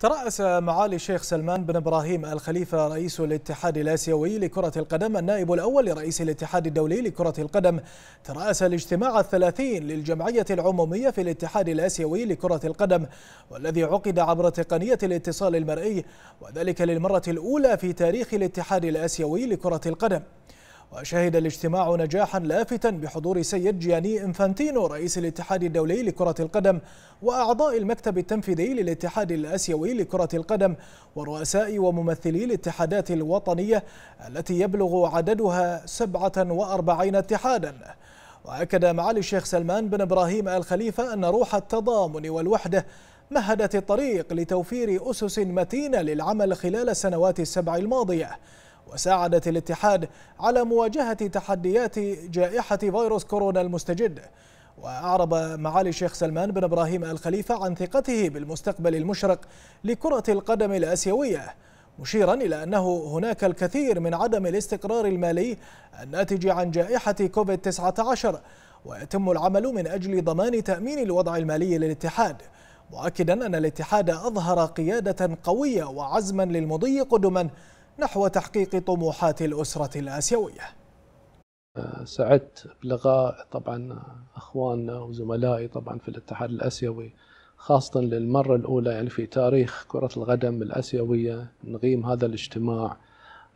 ترأس معالي الشيخ سلمان بن إبراهيم الخليفة رئيس الاتحاد الآسيوي لكرة القدم النائب الأول لرئيس الاتحاد الدولي لكرة القدم. ترأس الاجتماع الثلاثين للجمعية العمومية في الاتحاد الآسيوي لكرة القدم والذي عقد عبر تقنية الاتصال المرئي وذلك للمرة الأولى في تاريخ الاتحاد الآسيوي لكرة القدم. وشهد الاجتماع نجاحا لافتا بحضور سيد جياني إنفانتينو رئيس الاتحاد الدولي لكرة القدم وأعضاء المكتب التنفيذي للاتحاد الآسيوي لكرة القدم ورؤساء وممثلي الاتحادات الوطنية التي يبلغ عددها 47 اتحادا. وأكد معالي الشيخ سلمان بن إبراهيم الخليفة أن روح التضامن والوحدة مهدت الطريق لتوفير أسس متينة للعمل خلال السنوات السبع الماضية. وساعدت الاتحاد على مواجهة تحديات جائحة فيروس كورونا المستجد. وأعرب معالي الشيخ سلمان بن إبراهيم الخليفة عن ثقته بالمستقبل المشرق لكرة القدم الآسيوية مشيرا إلى أنه هناك الكثير من عدم الاستقرار المالي الناتج عن جائحة كوفيد 19 ويتم العمل من أجل ضمان تأمين الوضع المالي للاتحاد. مؤكدا أن الاتحاد أظهر قيادة قوية وعزما للمضي قدما نحو تحقيق طموحات الأسرة الآسيوية. سعدت بلقاء طبعا أخواننا وزملائي طبعا في الاتحاد الآسيوي خاصة للمرة الأولى يعني في تاريخ كرة القدم الآسيوية نقيم هذا الاجتماع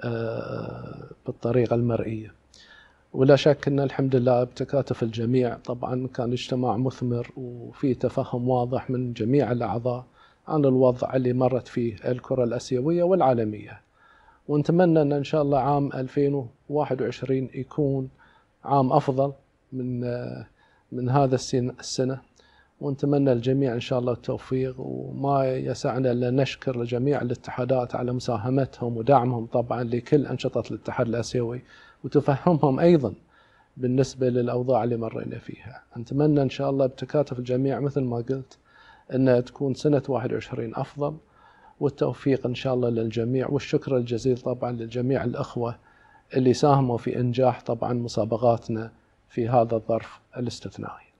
آه، بالطريقة المرئية. ولا شك أن الحمد لله بتكاتف الجميع. طبعا كان اجتماع مثمر وفي تفهم واضح من جميع الأعضاء عن الوضع اللي مرت فيه الكرة الآسيوية والعالمية. ونتمنى أن إن شاء الله عام 2021 يكون عام أفضل من من هذا السنة. ونتمنى الجميع إن شاء الله التوفيق. وما يسعنا إلا نشكر جميع الاتحادات على مساهمتهم ودعمهم طبعا لكل أنشطة الاتحاد الآسيوي وتفهمهم أيضا بالنسبة للأوضاع اللي مرينا فيها. نتمنى إن شاء الله بتكاتف الجميع مثل ما قلت أن تكون سنة 21 أفضل. والتوفيق إن شاء الله للجميع والشكر الجزيل طبعا للجميع الأخوة اللي ساهموا في إنجاح طبعا مسابقاتنا في هذا الظرف الاستثنائي.